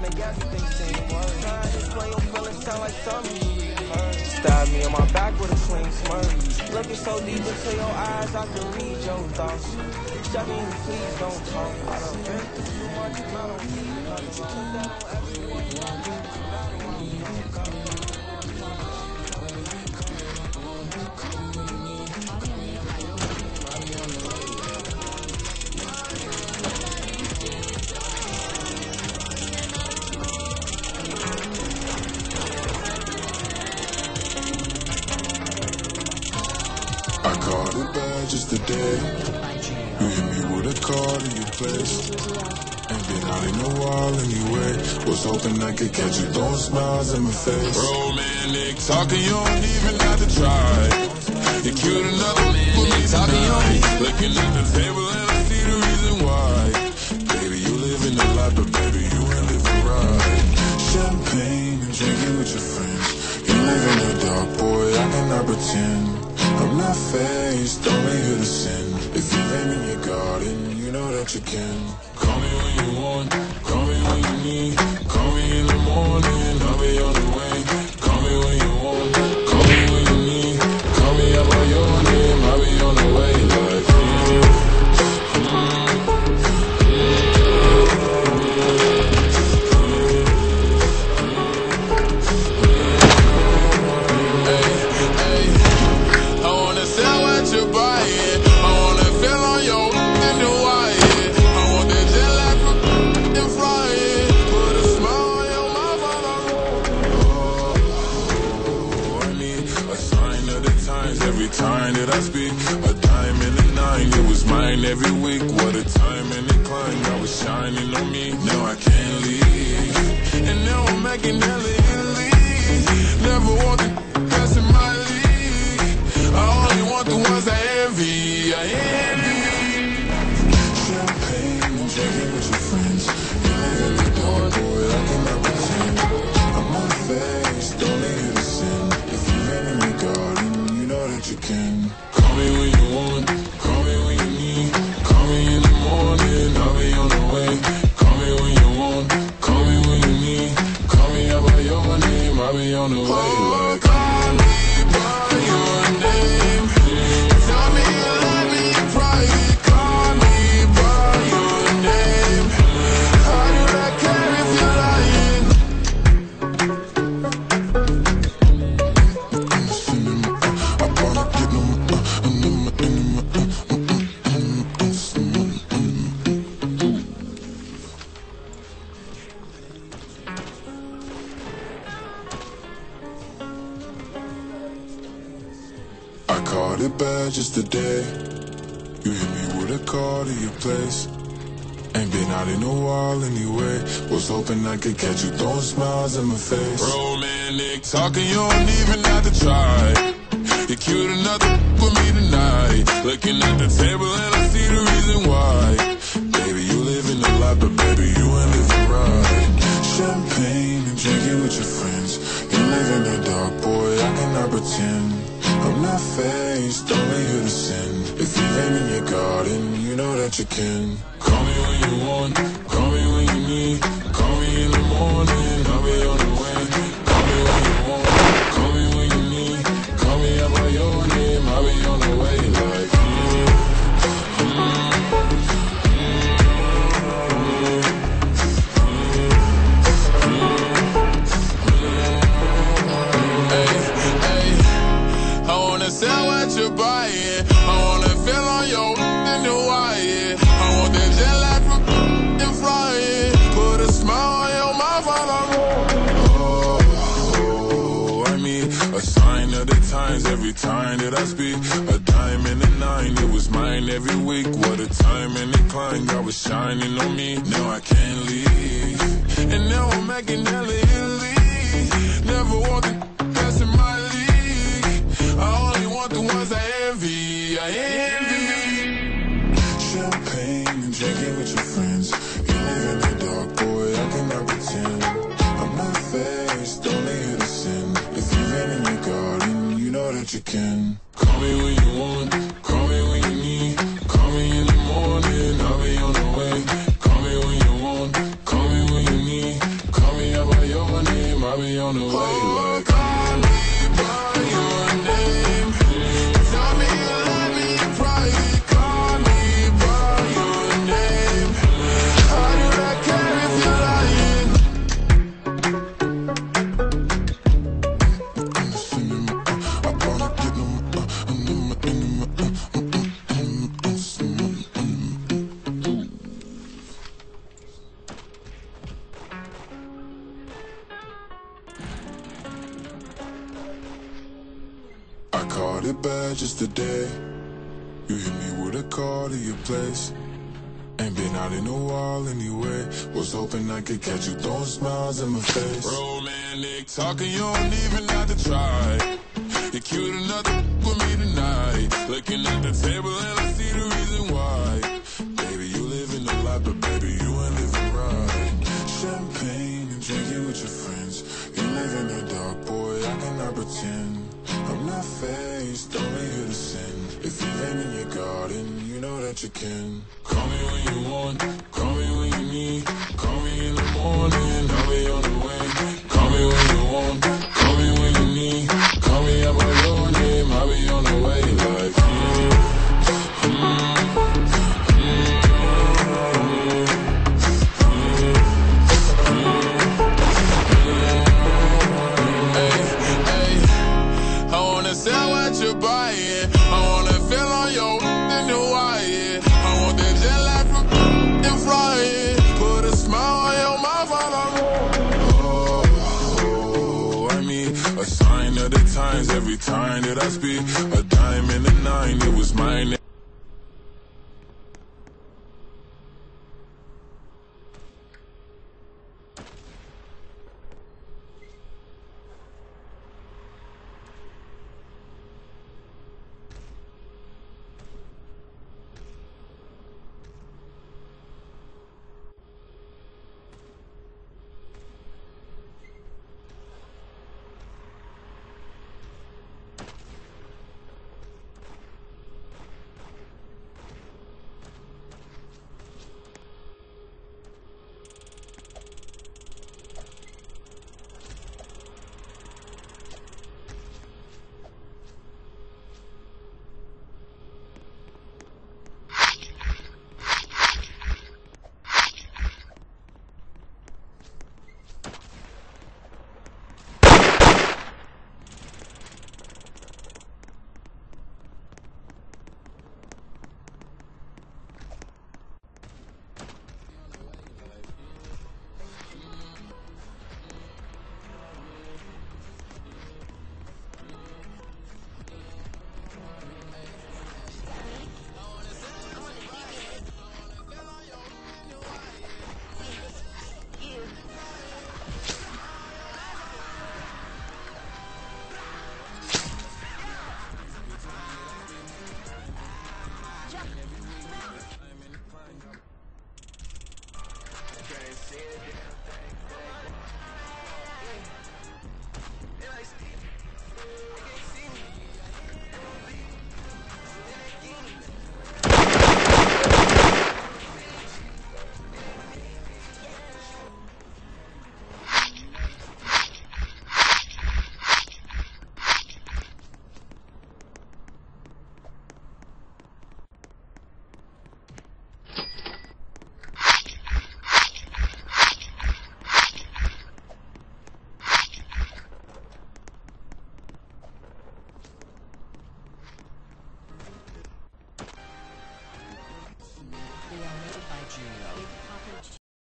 make everything seem worse. Trying to explain your feelings sound like something you heard. Stab me in my back with a clean smirk. Looking so deep into your eyes, I can read your thoughts. Jackie, please don't talk. I too much, I don't need another one. Put that on everyone. Caught it bad just today. You hit me with a call to your place. Ain't been out in a while anyway. Was hoping I could catch you throwing smiles in my face. Romantic talking, you don't even have to try. You're cute enough for me talking, you Looking at the table and I see the reason why. Baby, you live in the life, but baby, you ain't living right. Champagne and drinking with your friends. You live in the dark, boy, I cannot pretend. I'm not faced, only here to sin. If you aim in your garden, you know that you can. Call me when you want, call me when you need. Call me in the morning, I'll be on the way. That I speak. A diamond and a nine, it was mine every week. What a time and a climb, God was shining on me. Now I can't leave, and now I'm making hella Italy. Never want the in my league. I only want the ones I envy. I envy. Champagne drinking with your friends. You live in the dark, boy. I cannot pretend. I'm unfazed, don't need to sin. If you ain't in your that you can. Call me when you want, just today. You hit me with a call to your place. Ain't been out in a while anyway. Was hoping I could catch you throwing smiles in my face. Romantic talking, you don't even have to try. You're cute to with me tonight. Looking at the table and I see the reason why. Baby, you live in the life, but baby, you ain't living right. Champagne and drinking with your friends. You live in the dark, boy, I cannot pretend. I'm not faced, only here to sin. If you aim in your garden, you know that you can. Call me when you want, call me when you need. Sign of the times every time that I speak. A diamond and a nine, it was mine every week. What a time and a climb, God was shining on me. Now I can't leave, and now I'm making hella Italy. Never the best in my league. I only want the ones I envy. I envy. Know caught it bad just today. You hit me with a call to your place. Ain't been out in a while anyway. Was hoping I could catch you throwing smiles in my face. Romantic talking, you don't even have to try. You're cute enough to with me tonight. Looking at the table and I see the reason why. Baby, you live in the life, but baby, you ain't living right. Champagne and drinking with your friends. You live in the dark, boy, I cannot pretend. I'm not faced, only here to sin. If you rain in your garden, you know that you can. Call me when you want, call me when you need. Call me in the morning, I'll be on the way. Time that I speak. A dime and a nine, it was mine.